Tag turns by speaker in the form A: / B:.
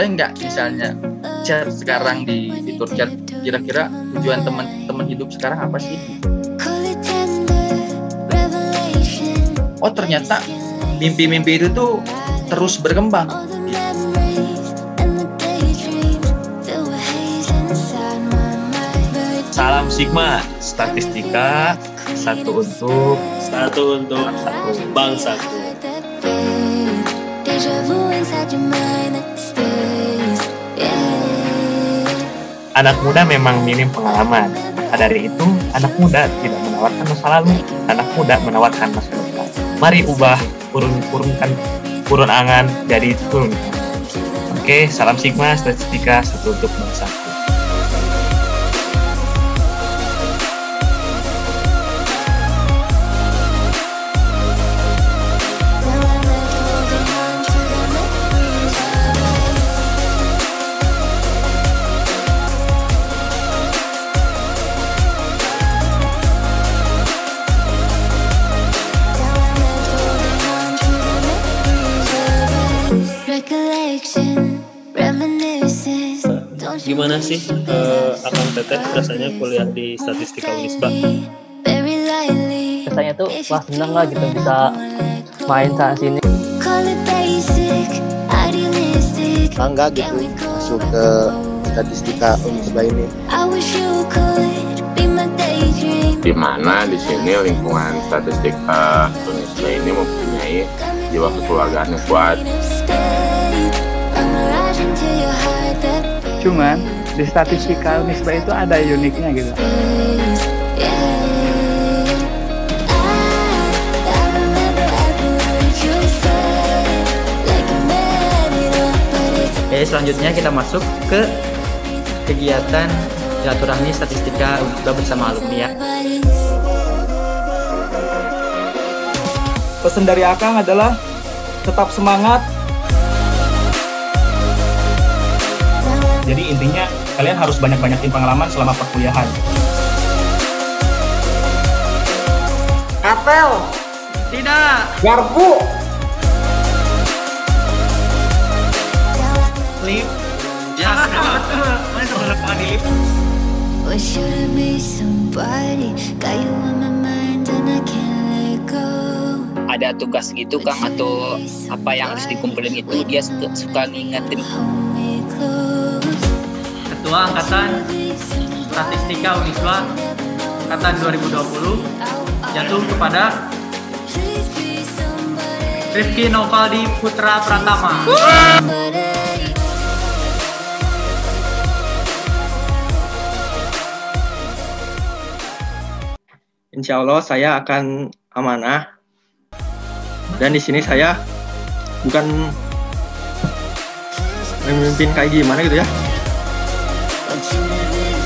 A: boleh nggak misalnya chat sekarang di fitur chat kira-kira tujuan teman-teman hidup sekarang apa sih? Oh ternyata mimpi-mimpi itu tuh terus berkembang.
B: Salam Sigma, statistika satu untuk
C: satu untuk satu
B: Anak muda memang minim pengalaman. Maka dari itu, anak muda tidak menawarkan masa lalu. Anak muda menawarkan masa depan. Mari ubah kurun kurunkan kurun angan jadi turun. Oke, salam Sigma, statistika satu untuk bangsaku.
C: Gimana sih uh, Akang Teteh rasanya kuliah di Statistika Unisba?
D: Rasanya tuh wah seneng lah gitu bisa main sana sini.
E: Bangga gitu masuk ke Statistika Unisba ini.
F: Di mana di sini lingkungan statistika Unisba ini mempunyai jiwa kekeluargaan yang kuat.
G: Cuman di statistika Unisba itu ada uniknya gitu.
H: Oke, selanjutnya kita masuk ke kegiatan silaturahmi statistika Unisba bersama alumni ya.
I: Pesan dari Akang adalah tetap semangat.
J: Jadi intinya kalian harus banyak-banyakin pengalaman selama perkuliahan.
K: Apel.
H: Tidak.
K: Garpu.
H: Lip. Ya, mana sebenarnya di lip?
L: ada tugas gitu Kang atau apa yang harus dikumpulin itu dia suka, suka ngingetin
H: Ketua Angkatan Statistika Unisba Angkatan 2020 jatuh kepada Rifki Novaldi Putra Pratama.
I: Insya Allah saya akan amanah dan di sini saya bukan memimpin kayak gimana gitu ya until you leave.